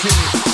Jimmy.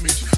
image